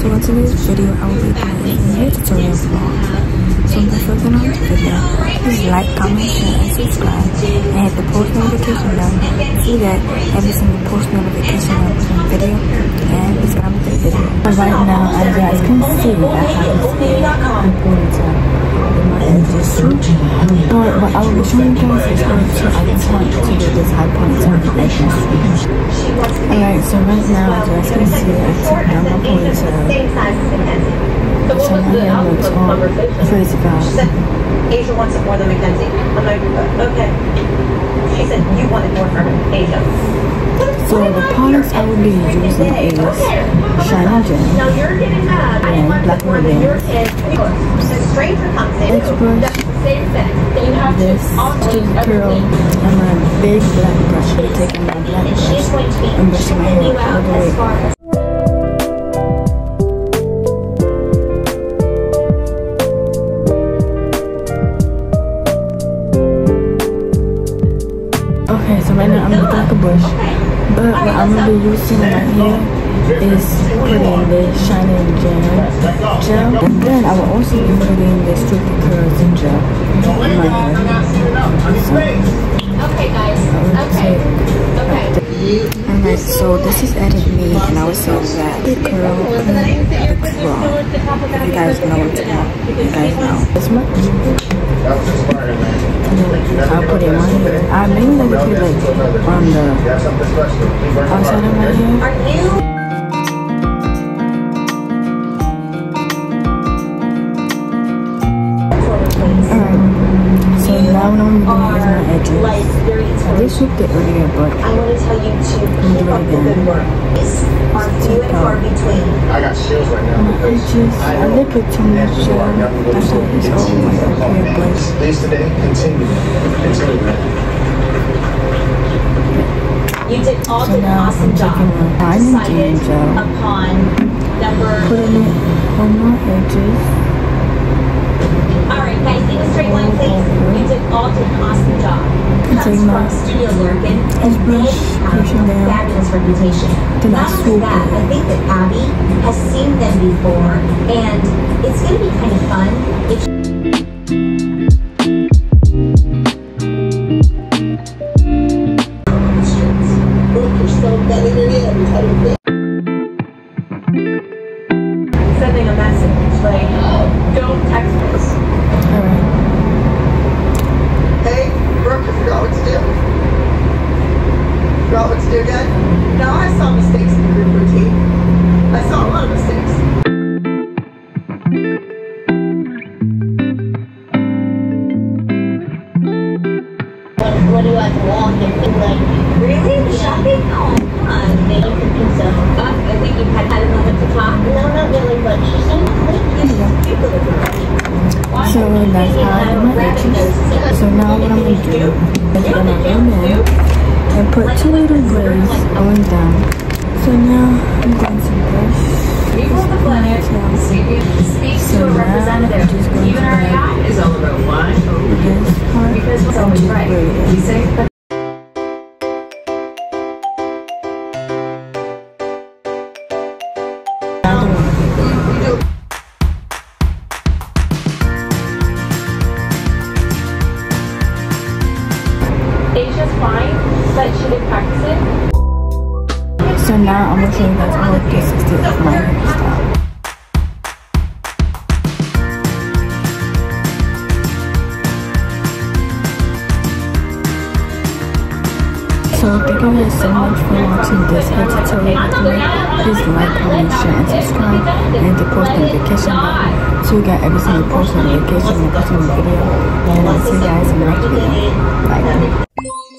So in today's video, I will be doing a new tutorial vlog. So before getting on the video, please like, comment, share, and subscribe, and hit the post notification bell to see that every single post notification I put on video, and it's gonna the video. But right now, as you guys can see, I have important but what I will be showing you guys how to attempt to do this high ponytail So right now, as you guys can see, I took down my ponytail. So I'm going to talk crazy guys. Asia wants it more than Mackenzie. I'm like, uh, okay. She said you want it more from Asia. So the products I will be using is Shiny Gel Now you're getting mad. I and want Black it more than your Radiance. kid. So stranger comes in. Same thing. That have this to always Skin Curl, everything. and my big black brush. I'm taking my black And she's going to be and brushing my hair you all out the as way. far as Okay, so right now I'm looking like a bush. But what I'm gonna be using right here is putting the shining gel, gel. And then I will also be putting the strictly curls and gel Alright, so this is edit me and I would say that the and the curl. You guys know what to know, you guys know. This much. I'll put it on here. I mainly like to put it like on the outside of my hair. So now what I'm doing is my edges. Like very I did shoot it earlier, but I want to tell you to do keep it up the again. good work. These are few and far between. I got chills right now my because edges, I did put too much gel. Uh, that's why it's all my hair brush. days today continue. Continue. You did all So did an now awesome I'm job. taking my fine Decided gel. upon number. Putting it on my edges. All right, guys, take a straight line, please. You did all did an awesome job. Comes take my from Studio Lurkin, and edge they brush, have push it a down. Fabulous reputation. Then I Not only swoop that, it. I think that Abby has seen them before, and it's going to be kind of fun if sending a message like, oh, don't text us. What do you walk and think like Really? Shopping? Oh, come on. maybe cooking stuff? Uh, I think you've had, had a moment to talk. No, not really, but she's saying So that's how I do my. So now what I'm gonna do is I'm gonna in and put two little braids going down. So now I'm going to brush this will the planet. So to a I'm representative. going to Even our practice it. So now I'm show you guys all of this is the my hairstyle. So thank you guys so much for watching this hair tutorial video. Please like, comment, share, and subscribe, and the post notification button so you get every single post notification when I post a new video. And I'll see you guys in the next video. Bye.